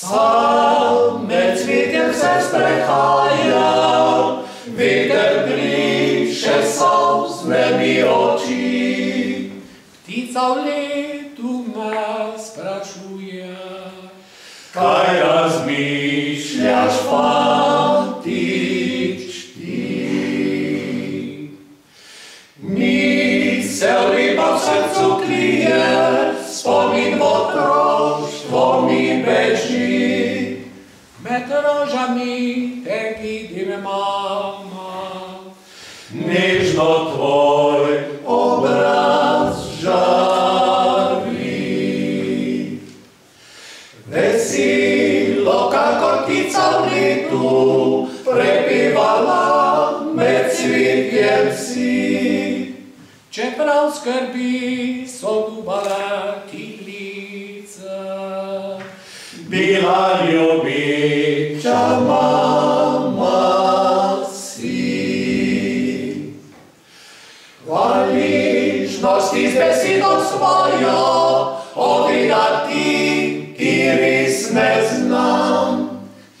Sam med cvitjem se sprehajam, Viter briše solzne mi oči. Ptica v letu me sprašuje, Kaj razmišljaš, fantič, ti? Misel riba v srcu klije, spomin v otroštvo mi beži. med rožami te vidim, mama. Nežno tvoj obraz žari. Veselo, kako ptica v letu, prebivala med cvitjem si. Čeprav skrbi so dubale Bila ljubeča mama si. Hvališnosti z besedo svojo, ovirati ti res ne znam.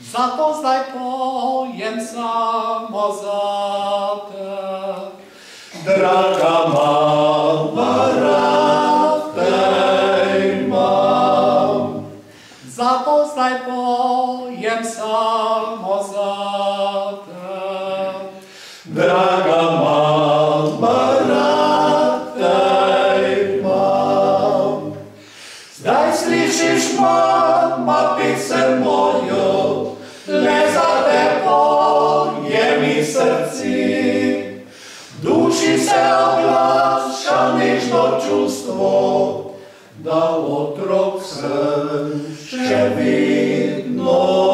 zato zdaj pojem samo zate. Draga mama, Zdaj pojem samo zate. Draga mama, ratej mam. Zdaj slišiš, mama, pesem mojo, le za te poje mi srci. Duši se oglaša nežno čustvo, da o otrok srn, še vidno